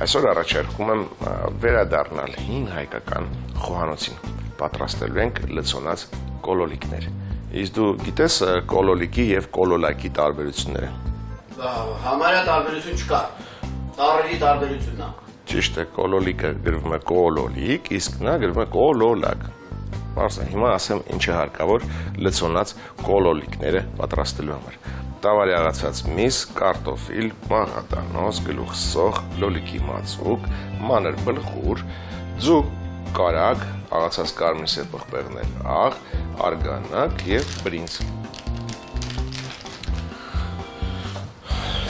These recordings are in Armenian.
Այսօր առաջարկում եմ վերադառնալ հին հայկական խոհանոցին։ Պատրաստելու ենք լցոնած կոլոլիկներ։ Իսկ դու գիտես կոլոլիկի եւ կոլոլակի տարբերությունները։ Բա, Համարյա տարբերություն չկա։ Տարերի տարբերությունն է։ Ճիշտ է, կոլոլիկը գրվում է կոլոլիկ, իսկ նա գրվում է կոլոլակ։ է, հիմա ասեմ ինչ է հարկավոր լցոնած կոլոլիկները պատրաստելու համար։ Տավարի աղացած միս, կարտոֆիլ, մաղատանոց, գլուխսող, լոլիկի մածուկ, մանր բլխուր, ձու կարագ, աղացած կարմիր սետ պղպեղներ, աղ, արգանակ եւ բրինձ։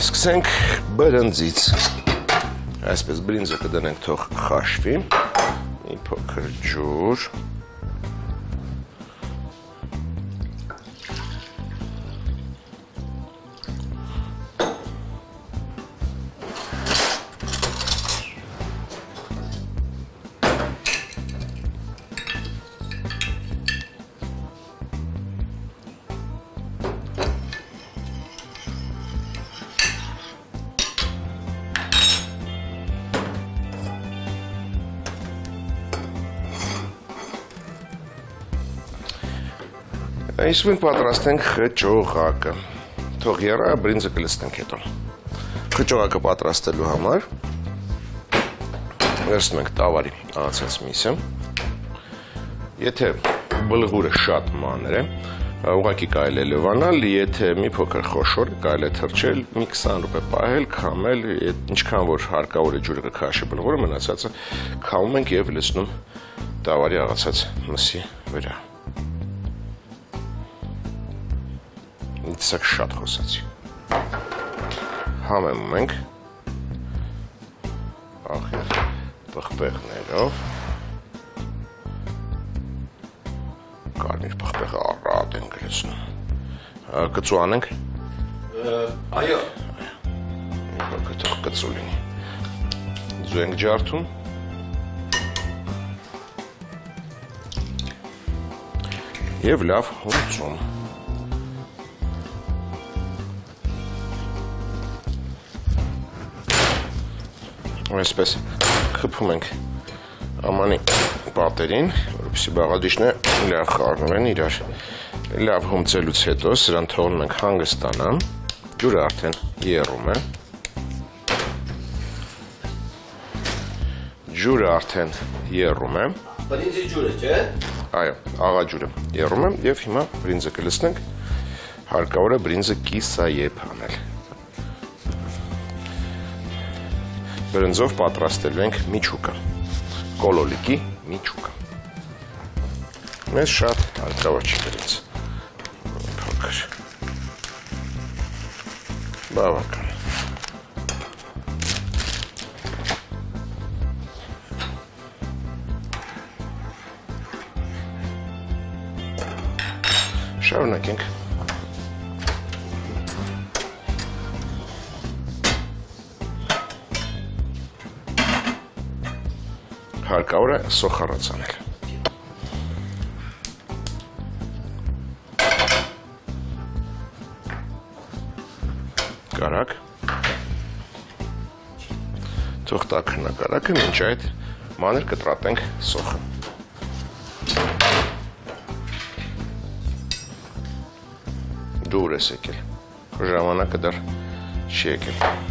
Սկսենք բրնձից։ Այսպես բրինձը կդնենք թող խաշվի։ Մի փոքր ջուր։ Այս մենք պատրաստենք խճողակը։ Թող երա բրինձը կլցնենք հետո։ Խճողակը պատրաստելու համար վերցնում ենք տավարի աղացած միսը։ Եթե բլղուրը շատ մանր է, ուղղակի կարելի է լվանալ, եթե մի փոքր խոշոր կարելի է թրջել, մի 20 րոպե պահել, քամել, ինչքան որ հարկավոր է ջուրը կքաշի բլղուրը, մնացածը քամում ենք եւ լցնում տավարի աղացած մսի վրա։ Ինձ շատ խոսացի։ Համեմում ենք ախր պղպեղներով կարմիր պղպեղը առատ են գրեցնում։ Ա, Կծու անենք, Այո, փոքր թող կծու լինի։ Ձու ենք ջարդում։ Եվ լավ հունցում։ Այսպես խփում ենք ամանի պատերին, որովհետեւ բաղադրիչները լավ խառնվեն իրար։ Լավ հումցելուց հետո սրան թողնում ենք հանգստանան։ Ջուրը արդեն եռում է։ Ջուրը արդեն եռում է։ բրինձի ջուրը, չէ՞։ Այո, աղաջուրը եռում եմ եւ հիմա բրինձը կլցնենք։ Հարկավոր է բրինձը կիսաեփ անել։ Բրնձով պատրաստելու ենք միջուկը։ Կոլոլիկի միջուկը։ Մեզ շատ հարկավոր չի բրինձ։ Փոքր։ Բավական։ Շարունակենք։ Հարկավոր է սոխառաց անել։ Կարակ։ Թող տա քննակարակը, մինչ այդ մանր կտրատենք սոխը։ դուր ես եկել։ ժամանակը դեռ չի եկել։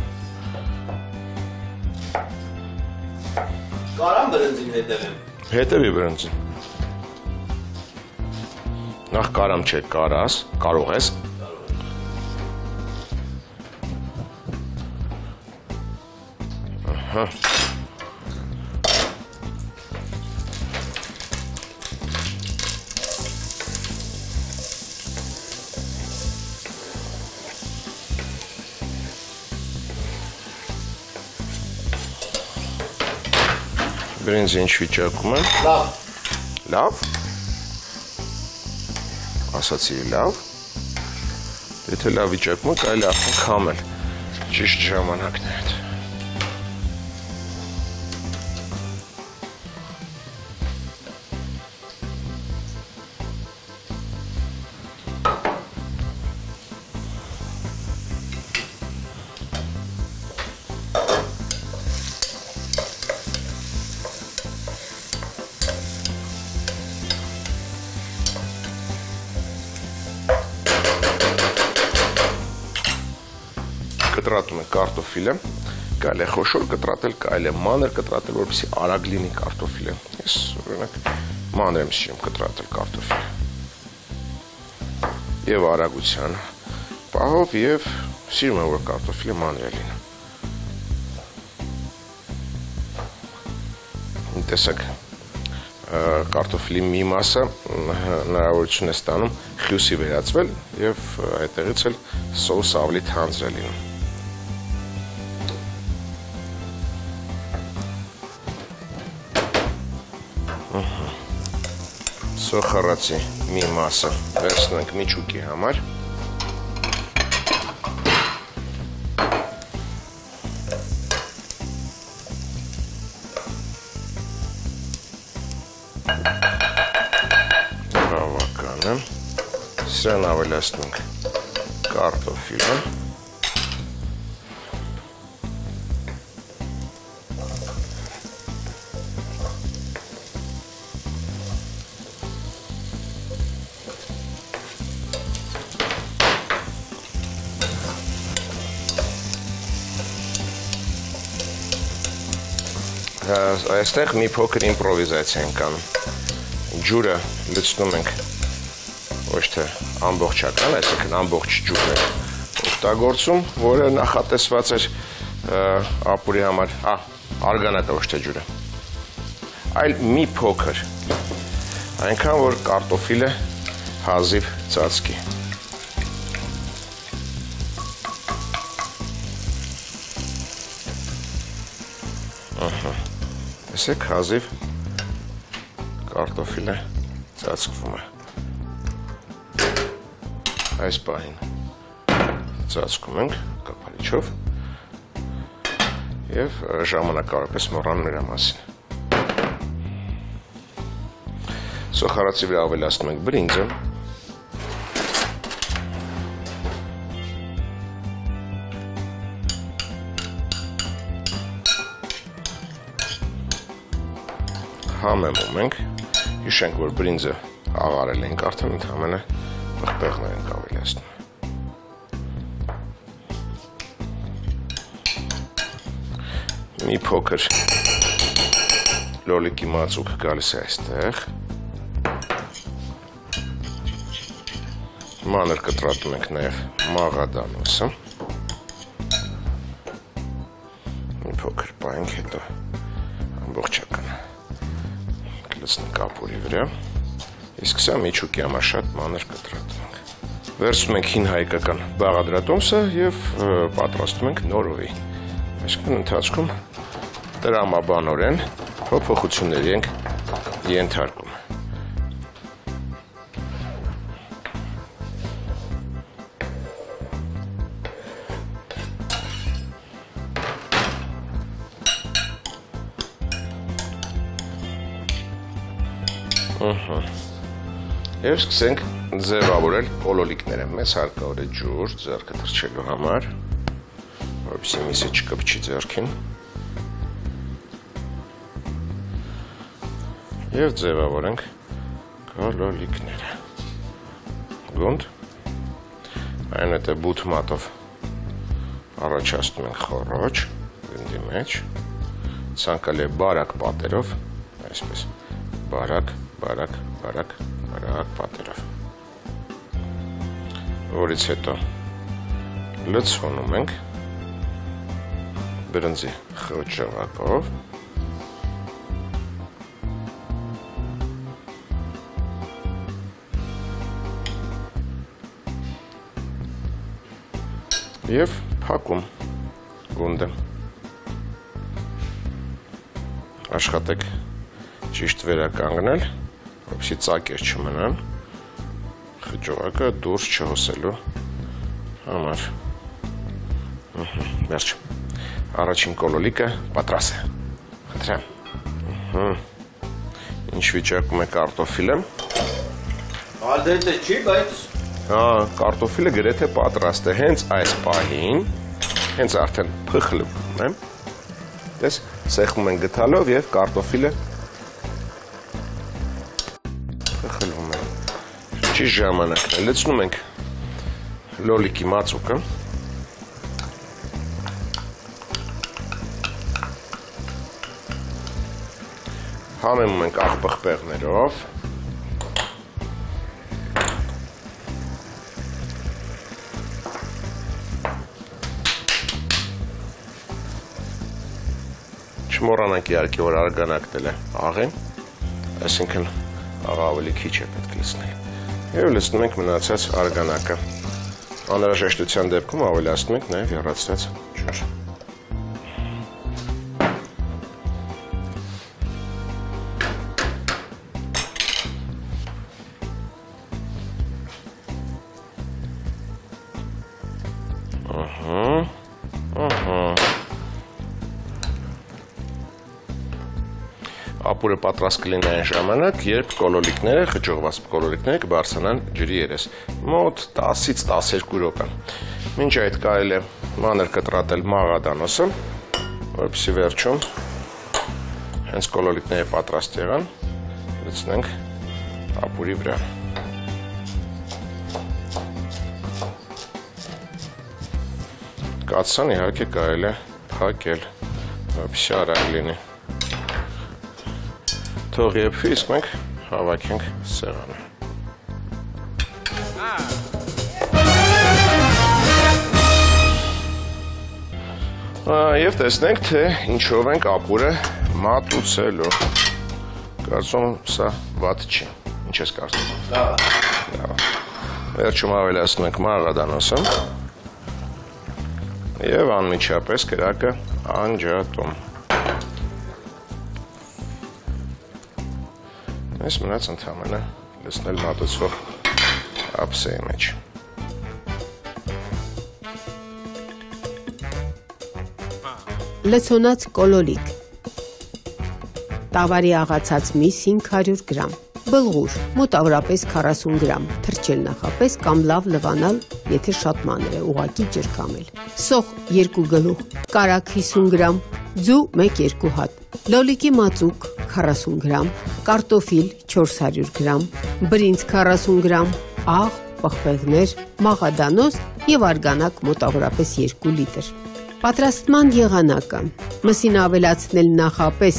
Բրինձին հետևեմ։ Հետևի բրնձին։ Նախ կարամ չէ, կարաս, կարող ես։ Ահա։ Բրինձը ինչ վիճակում է։ Լավ, Լավ։ Ասացի լավ։ Եթե լավ վիճակում է, կարելի է քամել։ Ճիշտ ժամանակն է այդ։ կարելի է խոշոր կտրատել, կարելի է մանր կտրատել, որպեսզի արագ լինի կարտոֆիլը։ Ես օրինակ մանր եմ սիրում կտրատել կարտոֆիլը։ Եվ արագության պահով եւ սիրում եմ որ կարտոֆիլը մանր է լինում։ Տեսեք, կարտոֆիլի մի մասը հնարավորություն է ստանում խյուսի վերածվել եւ այդտեղից էլ սոուս ավելի թանձր է լինում։ Սոխարացի մի մասը վերցնենք միջուկի համար։ Սրան ավելացնենք կարտոֆիլը։ Այստեղ մի փոքր իմպրովիզացիա ենք անում։ Ջուրը լցնում ենք ոչ թե ամբողջական, այսինքն ամբողջ ջուրն է օգտագործում, որը նախատեսված էր ապուրի համար, ա, արգանատը ոչ թե ջուրը, այլ մի փոքր, այնքան, որ կարտոֆիլը հազիվ ծածկի։ Ահա, եսեք հազիվ կարտոֆիլը ծածկվում է այս պահին ծածկում ենք կապարիչով եւ ժամանակավորապես մոռանում նրա մասին։ Սոխարացի վրա ավելացնում ենք բրինձը, համեմում ենք, հիշենք, որ բրինձը աղարել ենք արդեն ընդհանրապես պղպեղներ ենք ավելացնում։ Մի փոքր լոլիկի մածուկ գալիս է այստեղ։ Մանր կտրատում ենք նաև մաղադանոսը։ Մի փոքր պայենք հետո ամբողջական կլցնենք ապուրի վրա։ Իսկ սա միջուկի համար շատ մանր կտրատում ենք։ Վերցնում ենք հին հայկական բաղադրատոմսը եւ պատրաստում ենք նորովի։ Այսինքն ընթացքում տրամաբանորեն փոփոխությունների ենք ենթարկում։ Ահա Եվ սկսենք ձևավորել կոլոլիկները։ Մեզ հարկավոր է ջուր ձեռքը թրջելու համար, որպեսզի միսը չկպչի ձեռքին։ Եվ ձևավորենք կոլոլիկները։ Գոնդ այն հետը բութ մատով առաջացնում ենք խորոչ գնդի մեջ, ցանկալի բարակ պատերով, այսպես բարակ, բարակ, բարակ, բարակ պատերով։ Որից հետո լցոնում ենք բրնձի խոճ ժողակով եւ փակում գունդը աշխատեք ճիշտ վերականգնել որպեսզի ծակեր չմնան խճողակը դուրս չհոսելու համար վերջ առաջին կոլոլիկը պատրաստ է խնդրեմ ինչ վիճակում է կարտոֆիլը Ալդենտե չի, բայց Հա, կարտոֆիլը գրեթե պատրաստ է։ Հենց այս պահին, հենց արդեն փխլում եմ։ Դες սեղմում են գթալով եւ կարտոֆիլը Ճիշտ ժամանակն է։ հա, Լցնում ենք լոլիկի մածուկը։ Համեմում ենք աղբղպեղներով։ Չմորանանք իհարկե որ արգանակտել է աղին, այսինքն աղա ավելի քիչ է պետք լցնել։ Եվ լցնում ենք մնացած արգանակը։ Անհրաժեշտության դեպքում ավելացնում ենք նաև եռացրած ջուր։ ապուրը պատրաստ կլինի այն ժամանակ, երբ կոլոլիկները, խճողված կոլոլիկները կբարձրանան ջրի երես։ Մոտ 10-ից 12 րոպե։ Մինչ այդ կարելի է մանր կտրատել մաղադանոսը, որպեսզի վերջում հենց կոլոլիկները պատրաստ եղան, լցնենք ապուրի վրա։ Կացան իհարկե կարելի է փակել, որպեսզի արագ լինի թող եփվի, իսկ մենք հավաքենք սեղանը։ Եվ տեսնենք, թե ինչով ենք ապուրը մատուցելու։ Կարծում սա վատ չի։ Ինչ ես կարծում։ Լավ։ Վերջում ավելացնում ենք մաղադանոսը եւ անմիջապես կրակը անջատում։ Այս մնաց ընդհանրը լցնել մատուցվող ափսեի մեջ։ Լցոնած կոլոլիկ Տավարի աղացած միս 500 գրամ Բլղուր մոտավորապես 40 գրամ Թրջել նախապես կամ լավ լվանալ Եթե շատ մանր է ուղակի ջրկամել Սոխ 2 գլուխ Կարակ 50 գրամ Ձու 1-2 հատ Լոլիկի մածուկ 40 գրամ, կարտոֆիլ 400 գրամ, բրինձ 40 գրամ, աղ, պղպեղներ, մաղադանոս եւ արգանակ մոտավորապես 2 լիտր։ Պատրաստման եղանակը. մսին ավելացնել նախապես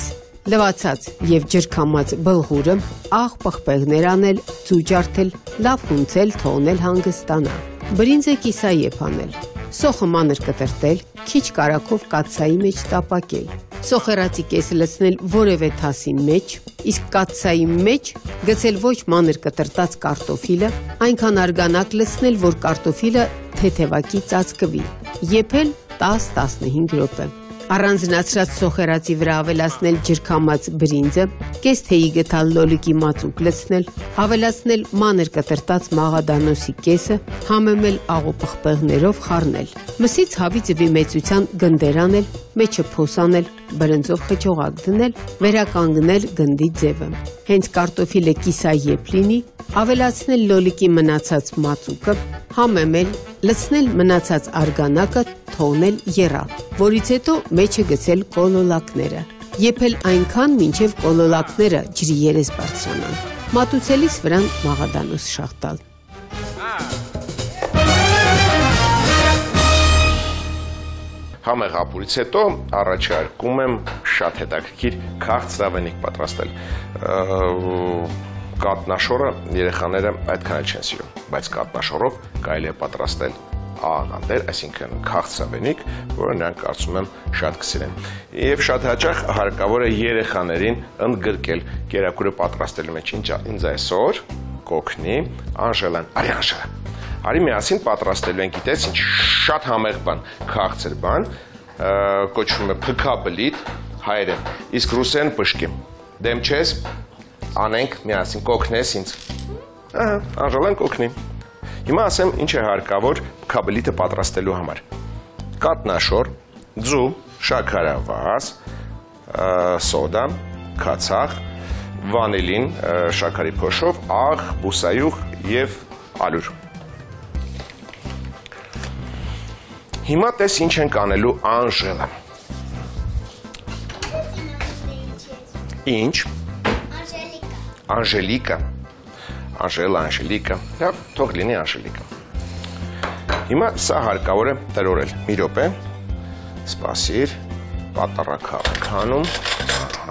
լվացած եւ ջրքամած բլղուրը, աղ պղպեղներ անել, ծու ջարդել, լավ հունցել, թողնել հանգստանա։ Բրինձը կիսաեփ անել։ Սոխը մանր կտրտել, քիչ կարակով կացայի մեջ տապակել սոխերացի կեսը լցնել որևէ թասի մեջ, իսկ կաթսայի մեջ գցել ոչ մանր կտրտած կարտոֆիլը, այնքան արգանակ լցնել, որ կարտոֆիլը թեթևակի ծածկվի։ Եփել 10-15 րոպե առանձնացրած սոխերացի վրա ավելացնել ջրքամած բրինձը, կես թեյի գտալ լոլիկի մածուկ լցնել, ավելացնել մանր կտրտած մաղադանոսի կեսը, համեմել աղոպղպեղներով խառնել։ Մսից հավի ձվի մեծության գնդեր անել, մեջը փոսանել, բրնձով խճողակ դնել, վերականգնել գնդի ձևը։ Հենց կարտոֆիլը կիսաեփ լինի, ավելացնել լոլիկի մնացած մածուկը, համեմել, լցնել մնացած արգանակը, թողնել եռա, որից հետո մեջը գցել կոլոլակները։ Եփել այնքան, մինչև կոլոլակները ջրի երես բարձրանան։ Մատուցելիս վրան մաղադանոս շաղտալ։ Համեղ ապուրից հետո առաջարկում եմ շատ հետաքրքիր քաղցրավենիք պատրաստել։ Կատնաշորը երեխաները այդքան չեն սիրում, բայց կատնաշորով կարելի է պատրաստել աղանդեր, այսինքն քաղցրավենիք, որը նրանք կարծում եմ շատ կսիրեն։ Եվ շատ հաճախ հարկավոր է երեխաներին ընդգրկել կերակուրը պատրաստելու մեջ ինձ այսօր կոգնի Անժելան, արի Անժելա Արի միասին պատրաստելու են, գիտես, ինչ շատ համեղ բան, քաղցր բան, կոչվում է փքաբլիթ հայերեն, իսկ ռուսեն պշկի։ Դեմ չես, անենք միասին, կոգնես ինձ։ Ահա, անժելան կոգնի։ Հիմա ասեմ ինչ է հարկավոր փքաբլիթը պատրաստելու համար։ Կատնաշոր, ձու, շաքարավազ, սոդա, քացախ, վանիլին, շաքարի փոշով, աղ, բուսայուղ եւ ալյուր։ Հիմա տես ինչ ենք անելու Անժելը։ Ինչ։ Անժելիկա։ Անժելիկա։ Անժելա, Անժելիկա։ Հա, թող լինի Անժելիկա։ Հիմա սա հարկավոր է տրորել։ Մի րոպե։ Սպասիր։ Պատարակավ քանում։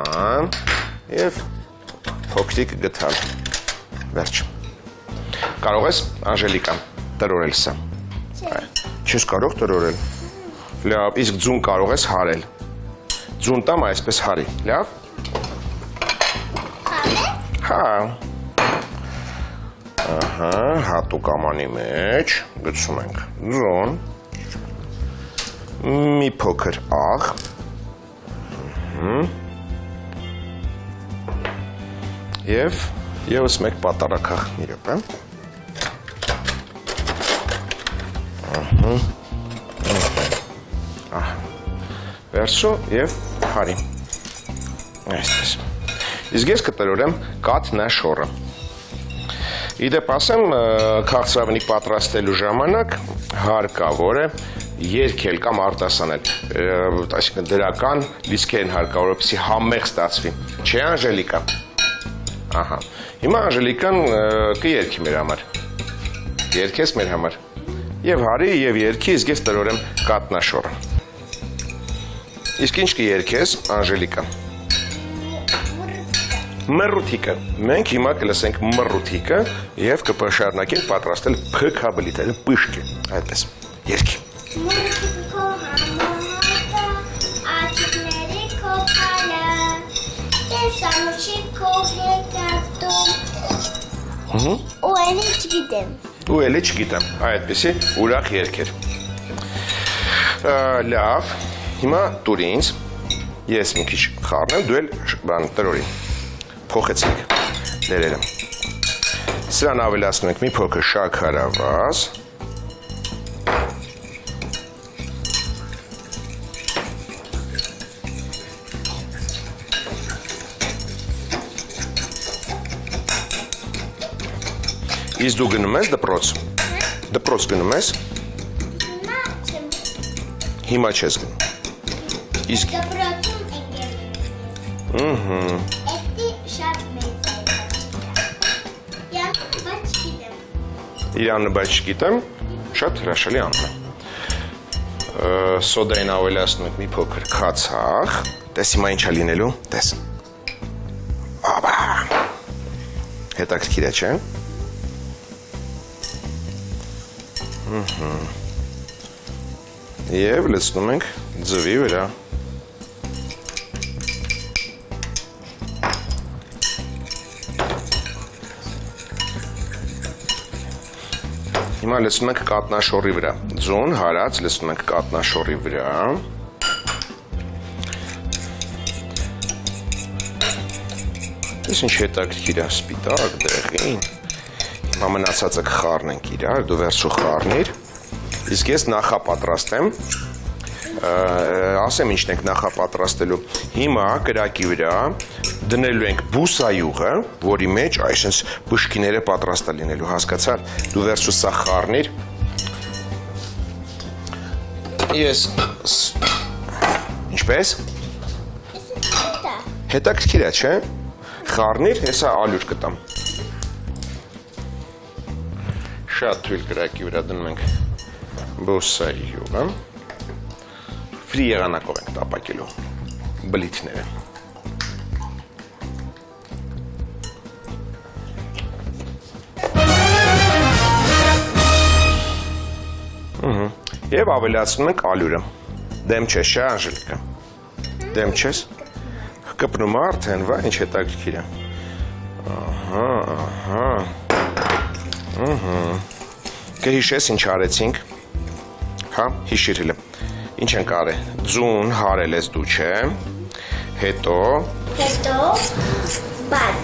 Ահա։ եւ փոքրիկ գթալ։ Վերջ։ Կարող ես Անժելիկա տրորել սա։ Չես կարող տրորել։ Լավ, իսկ ձուն կարող ես հարել։ Ձուն տամ այսպես հարի։ Լավ։ Հա։ Ահա, հատուկ ամանի մեջ գցում ենք. Ձուն։ Մի փոքր աղ։ Եվ եւս մեկ պատարակախ մի րոպե։ Ահա։ Վերցու եւ հարի։ Այսպես։ Իսկ ես կտրորեմ կատնաշորը։ Իդեպ ասեմ, քաղցրավենիք պատրաստելու ժամանակ հարկավոր է երկել կամ արտասանել, այսինքն դրական լիսկերն հարկավոր որպեսզի համեղ ստացվի։ Չէ, Անժելիկա։ Ահա։ Հիմա Անժելիկան կերքի մեր համար։ Երկես մեր համար։ Եվ հարի, եւ երկի, իսկ ես տրորեմ կատնաշորը։ Իսկ ինչ կերքես, Անժելիկա։ Մռութիկը։ Մենք հիմա կլսենք մռութիկը եւ կպաշարնակենք պատրաստել փքաբլիթերը պշկի։ Այդպես։ Երկի։ Ու էլի չգիտեմ։ Ու էլի չգիտեմ, այդպեսի ուրախ երկեր։ Լավ, հիմա տուր ինձ։ Ես մի քիչ խառնեմ, դու էլ բան տրորի։ Փոխեցինք դերերը։ Սրան ավելացնում ենք մի փոքր շաքարավազ։ Իսկ դու գնում ես դպրոց։ Դպրոց գնում ես։ Հիմա չեմ Հիմա չես գնում։ Իսկ դպրոցում ընկերներս։ Ահա։ Էդի շատ մեծ է։ Յան, բայց չգիտեմ։ Իրանը բայց չգիտեմ, շատ հրաշալի անուն է։ Ը, Սոդային ավելացնում ենք մի փոքր քացախ։ Տես հիմա ինչա լինելու։ Տես։ Աբա։ Հետաքրքիր է, չէ՞։ Ահա։ Եվ լցնում ենք ձվի վրա։ Հիմա լցնում ենք կատնաշորի վրա։ Ձուն հարած լցնում ենք կատնաշորի վրա։ Ես ինչ հետաքրքիր է սպիտակ դեղին։ Հիմա մնացածը կխառնենք իրար, դու վերցու խառնիր։ Իսկ ես նախապատրաստեմ ասեմ ինչն ենք նախապատրաստելու։ Հիմա կրակի վրա դնելու ենք բուսայուղը, որի մեջ այսպես բուշկիները պատրաստ է լինելու, հասկացար։ Դու վերցու սա խառնիր։ Ես ինչպես հետաքրքիր է, չէ՞։ Խառնիր, հեսա ալյուր կտամ։ Շատ թույլ կրակի վրա դնում ենք բուսայուղը։ Ֆրի եղանակով ենք տապակելու բլիթները։ Եվ ավելացնում ենք ալյուրը։ Դեմ չես, չէ, Անժելիկա։ Դեմ չես։ Կպնում է արդեն, վա, ինչ հետաքրքիր է։ Ահա, ահա։ Ահա։ Կհիշես ինչ արեցինք։ Հա, հիշիր հələ։ Ինչ ենք արել։ Ձուն հարել ես դու, չէ։ Հետո Հետո բան։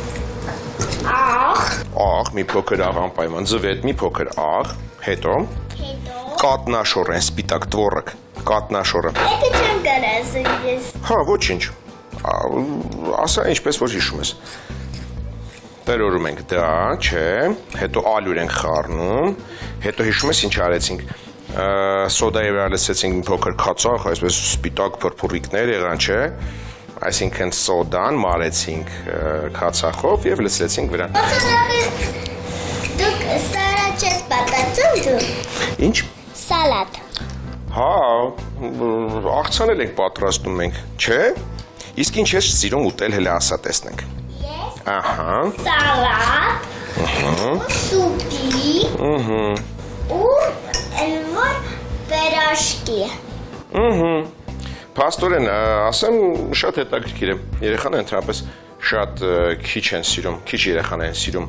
Ախ, աղ, մի փոքր աղ անպայման, ձվետ մի փոքր աղ, հետո հետո կատնաշորեն, սպիտակ տվորակ, կատնաշորը։ Էդի չեմ կարազում ես։ Հա, ոչինչ։ Ասա ինչպես որ հիշում ես։ Տերորում ենք դա, չէ, հետո ալյուր ենք խառնում, հետո հիշում ես ինչ արեցինք։ Սոդայի վրա լցեցինք փոքր քացախ, այսպես սպիտակ փրփուրիկներ եղան, չէ։ Այսինքն սոդան մարեցինք քացախով եւ լցրեցինք վրան։ Դուք սարա չես պատածում դու։ Ինչ։ Սալատ։ Հա, աղցանել ենք պատրաստում մենք, չէ։ Իսկ ինչ ես սիրում ուտել հələ ասա տեսնենք։ Ես Ահա։ սալատ, սուպի, ու elmor պերաշկի։ Ահա։ Պաստորեն, ա, ասեմ շատ հետաքրքիր է։ Երեխաները ընդհանրապես շատ քիչ են սիրում, քիչ երեխան են սիրում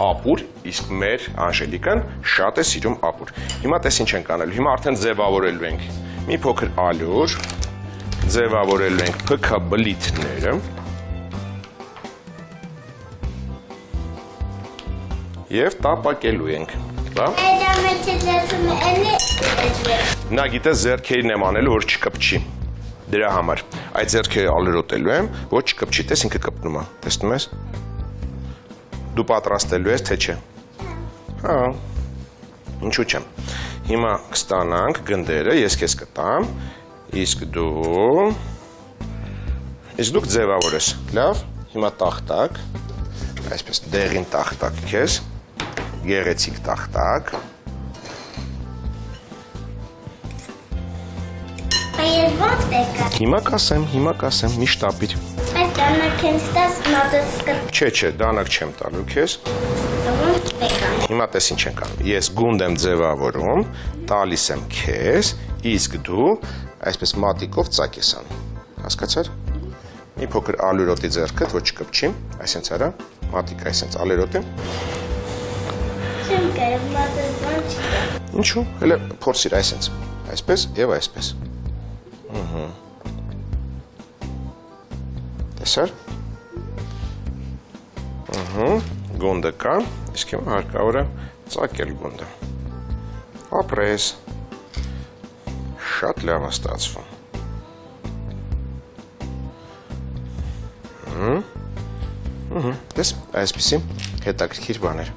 ապուր, իսկ մեր Անժելիկան շատ է սիրում ապուր։ Հիմա տես ինչ ենք անելու։ Հիմա արդեն ձևավորելու ենք մի փոքր ալյուր, ձևավորելու ենք ՓՔ բլիթները։ Եվ տապակելու ենք։ Դա։ Այդ ամեջը դասում էլի էջվել։ Նա գիտես зерքերին եմ անել, որ չկպչի։ Դրա համար։ Այդ зерքերը ալերոտելու եմ, որ չկպչի, տես ինքը կպնում է։ Տեսնում ես։ Դու պատրաստելու ես, թե չէ։ Հա։ Ինչու՞ չեմ։ Հիմա կստանանք գնդերը, ես քեզ կտամ, իսկ դու Իսկ դուք ձևավորես։ Լավ։ Հիմա տախտակ։ Այսպես դեղին տախտակ քեզ գեղեցիկ տախտակ, Բայց ո՞նց եկա։ Հիմա կասեմ, հիմա կասեմ, մի շտապիր։ Այս դանակեն ստաս մատս Չէ, չէ, դանակ չեմ տալու քեզ։ Հիմա տես ինչ ենք անում։ Ես գունդ եմ ձևավորում, տալիս եմ քեզ, իսկ դու այսպես մատիկով ծակ ես անում։ Հասկացար։ Մի փոքր ալյուրոտի ձեռքդ, ոչ չկպչի, այսպես արա, մատիկ այսպես ալերոտի։ Չեմ կարող մատս ո՞նց չկա։ Ինչու՞։ Հələ փորձիր այսպես։ Այսպես եւ այսպես։ Ահա։ Տեսար։ Ահա, գոնդը կա, իսկ հիմա հարկավոր է ծակել գոնդը։ Ապրես։ Շատ լավ է ստացվում։ Հմ։ Ահա, դες այսպեսի հետաքրքիր բաներ։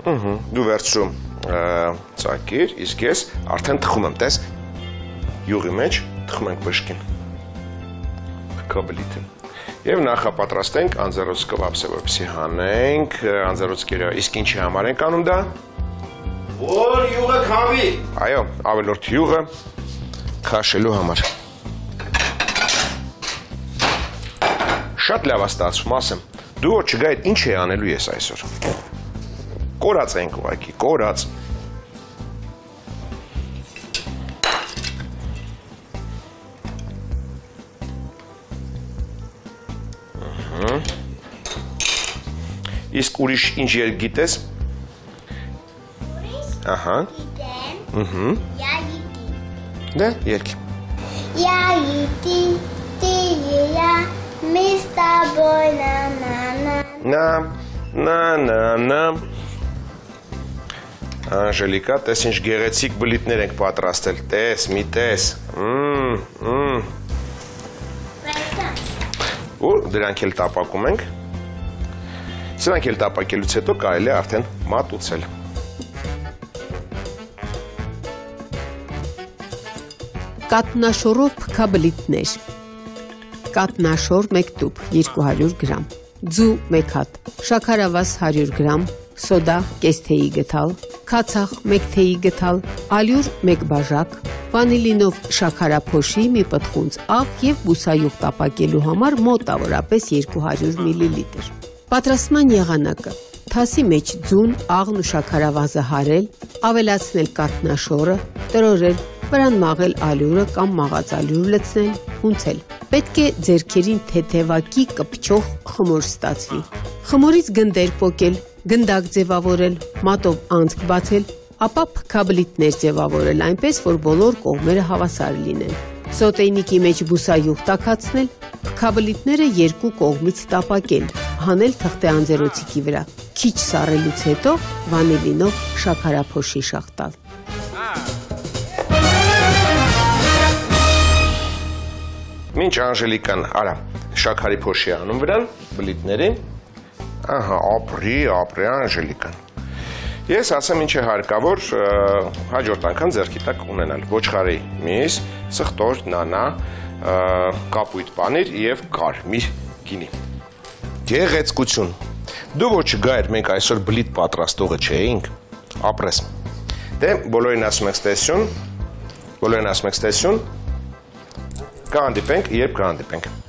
Ահա, դու վերցրում ը, ծակիր, իսկ ես արդեն թխում եմ, տես յուղի մեջ թխում ենք բշկին։ Կաբլիտը։ Եվ նախապատրաստենք անձեռոց կվապսը, որպեսի հանենք անձեռոց կերը։ Իսկ ինչի համար ենք անում դա։ Որ յուղը քավի։ Այո, ավելորդ յուղը քաշելու համար։ Շատ լավ է ստացվում, ասեմ։ Դու որ չգայր ինչ է անելու ես այսօր Կորած ենք ուղակի, կորած։ Ահա։ Իսկ ուրիշ ինչ երգ գիտես։ Ահա։ Գիտեմ։ Ահա։ Я գիտի։ Դե, երգ։ Я գիտի։ Ты и я. Мы с тобой на-на-на. Նա նա նա նա Անժելիկա, տես ինչ գեղեցիկ բլիթներ ենք պատրաստել։ Տես, մի տես։ Մմ, մմ։ Ու դրանք էլ տապակում ենք։ Սրանք էլ տապակելուց հետո կարելի է արդեն մատուցել։ Կատնաշորով փքաբլիթներ։ Կատնաշոր 1 տուփ 200 գրամ, ձու 1 հատ, շաքարավազ 100 գրամ, սոդա կես թեյի գթալ, քացախ 1 թեյի գթալ, ալյուր 1 բաժակ, վանիլինով շաքարափոշի մի պտխունց աղ եւ բուսայուղ տապակելու համար մոտավորապես 200 մլ։ Պատրաստման եղանակը. Թասի մեջ ձուն, աղն ու շաքարավազը հարել, ավելացնել կատնաշորը, տրորել, վրան մաղել ալյուրը կամ մաղածալյուր լցնել, հունցել։ Պետք է ձերքերին թեթևակի կպչող խմոր ստացվի։ Խմորից գնդեր պոկել, գնդակ ձևավորել, մատով անցք բացել, ապա փքաբլիթներ ձևավորել այնպես, որ բոլոր կողմերը հավասար լինեն։ Սոտեյնիկի մեջ բուսայուղ տաքացնել, փքաբլիթները երկու կողմից տապակել, հանել թղթե անձեռոցիկի վրա։ Քիչ սառելուց հետո վանիլինով շաքարափոշի շաղտալ։ Մինչ Անժելիկան, արա, շաքարի փոշի անում վրան, բլիթներին։ Ահա, ապրի, ապրի Անժելիկան։ Ես ասեմ ինչ է հարկավոր հաջորդ անգամ ձեռքի տակ ունենալ ոչխարի միս, սխտոր, նանա, կապույտ պանիր եւ կարմիր գինի։ Գեղեցկություն։ Դու ոչ գայր մենք այսօր բլիթ պատրաստողը չէինք։ Ապրես։ Դե բոլորին ասում եք ստեսյուն։ Բոլորին ասում եք ստեսյուն։ Կհանդիպենք, երբ կհանդիպենք։